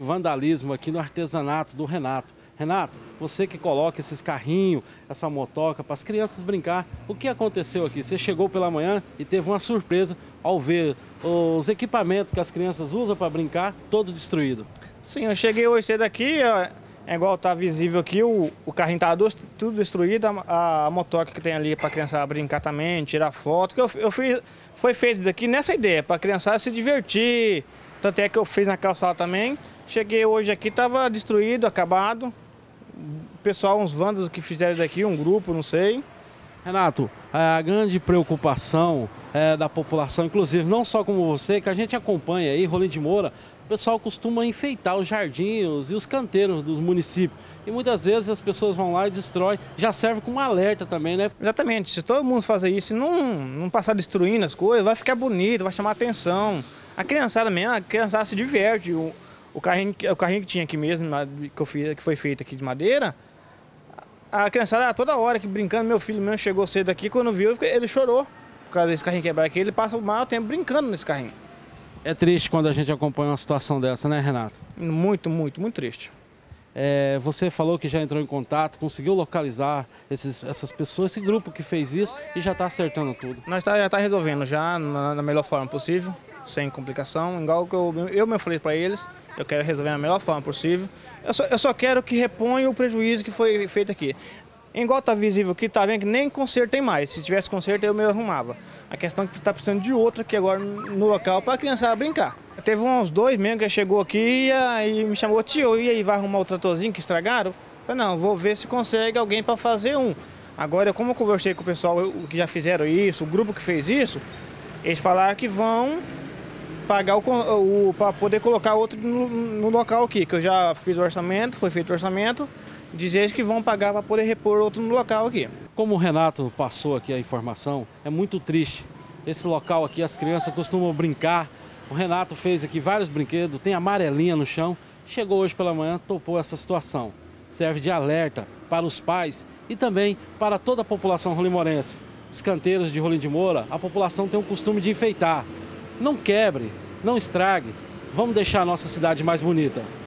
Vandalismo aqui no artesanato do Renato. Renato, você que coloca esses carrinhos, essa motoca para as crianças brincar, o que aconteceu aqui? Você chegou pela manhã e teve uma surpresa ao ver os equipamentos que as crianças usam para brincar, todo destruído. Sim, eu cheguei hoje cedo aqui, é, igual tá visível aqui, o, o carrinho tá tudo destruído, a, a motoca que tem ali para a criança brincar também, tirar foto, que eu, eu fiz, foi feito daqui nessa ideia, para a criançada se divertir, tanto é que eu fiz na calçada também, Cheguei hoje aqui, estava destruído, acabado. O pessoal, uns vândalos que fizeram daqui, um grupo, não sei. Renato, a grande preocupação é, da população, inclusive não só como você, que a gente acompanha aí, Rolim de Moura, o pessoal costuma enfeitar os jardins e os canteiros dos municípios. E muitas vezes as pessoas vão lá e destroem, já serve como alerta também, né? Exatamente, se todo mundo fazer isso e não, não passar destruindo as coisas, vai ficar bonito, vai chamar atenção. A criançada mesmo, a criançada se diverte. O carrinho, o carrinho que tinha aqui mesmo, que, eu fiz, que foi feito aqui de madeira, a criançada toda hora que brincando, meu filho mesmo chegou cedo aqui, quando viu, ele chorou por causa desse carrinho quebrado aqui, ele passa o maior tempo brincando nesse carrinho. É triste quando a gente acompanha uma situação dessa, né, Renato? Muito, muito, muito triste. É, você falou que já entrou em contato, conseguiu localizar esses, essas pessoas, esse grupo que fez isso e já está acertando tudo. Nós tá, já está resolvendo já na, na melhor forma possível sem complicação, igual que eu, eu mesmo falei para eles, eu quero resolver da melhor forma possível. Eu só, eu só quero que reponha o prejuízo que foi feito aqui. Igual está visível aqui, tá vendo que nem conserto tem mais. Se tivesse conserto, eu mesmo arrumava. A questão é que está precisando de outra aqui agora no local para a criançada brincar. Teve uns dois mesmo que chegou aqui e me chamou, tio, e aí vai arrumar o tratorzinho que estragaram? Eu falei, não, vou ver se consegue alguém para fazer um. Agora, como eu conversei com o pessoal que já fizeram isso, o grupo que fez isso, eles falaram que vão pagar o, o para poder colocar outro no, no, local aqui, que eu já fiz o orçamento, foi feito o orçamento, dizer que vão pagar para poder repor outro no local aqui. Como o Renato passou aqui a informação, é muito triste. Esse local aqui, as crianças costumam brincar. O Renato fez aqui vários brinquedos, tem amarelinha no chão. Chegou hoje pela manhã, topou essa situação. Serve de alerta para os pais e também para toda a população rolimorense. Os canteiros de Rolim de Moura, a população tem o costume de enfeitar. Não quebre, não estrague. Vamos deixar a nossa cidade mais bonita.